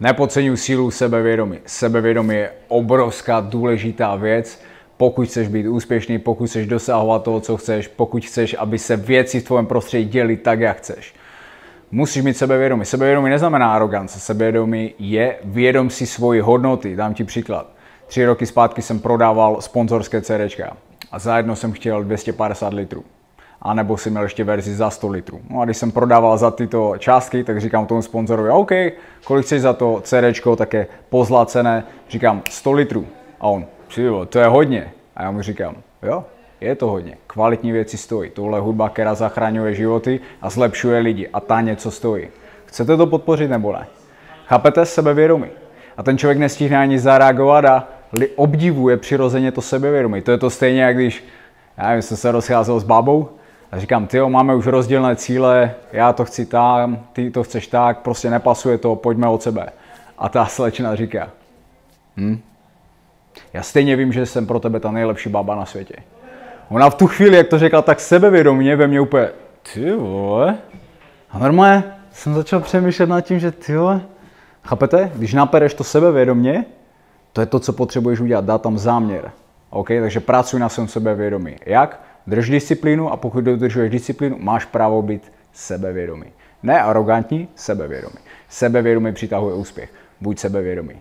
Nepodceňuji sílu sebevědomí. Sebevědomí je obrovská důležitá věc, pokud chceš být úspěšný, pokud chceš dosahovat toho, co chceš, pokud chceš, aby se věci v tvém prostředí děly tak, jak chceš. Musíš mít sebevědomí. Sebevědomí neznamená arogance. Sebevědomí je vědom si svoji hodnoty. Dám ti příklad. Tři roky zpátky jsem prodával sponzorské CDčka a za jedno jsem chtěl 250 litrů. A nebo si měl ještě verzi za 100 litrů. No a když jsem prodával za tyto částky, tak říkám tomu sponzorovi, OK, kolik chceš za to CDčko, také pozlacené, říkám 100 litrů. A on, Přivo, to je hodně. A já mu říkám, jo, je to hodně. Kvalitní věci stojí. Tohle hudba, která zachraňuje životy a zlepšuje lidi. A ta něco stojí. Chcete to podpořit nebo ne? Chápete sebevědomí? A ten člověk nestihne ani zareagovat a obdivuje přirozeně to sebevědomí. To je to stejně, jak když, já nevím, jsem se rozcházel s babou a říkám, ty máme už rozdílné cíle, já to chci tam, ty to chceš tak, prostě nepasuje to, pojďme od sebe. A ta slečna říká, hm, já stejně vím, že jsem pro tebe ta nejlepší baba na světě. Ona v tu chvíli, jak to řekla, tak sebevědomě ve mně úplně, ty vole. A normálně jsem začal přemýšlet nad tím, že ty vole, chápete? Když napereš to sebevědomě, to je to, co potřebuješ udělat, dát tam záměr. OK, takže pracuj na svém sebevědomí. Jak? Drž disciplínu a pokud dodržuješ disciplínu, máš právo být sebevědomý. Ne arrogantní, sebevědomý. Sebevědomý přitahuje úspěch. Buď sebevědomý.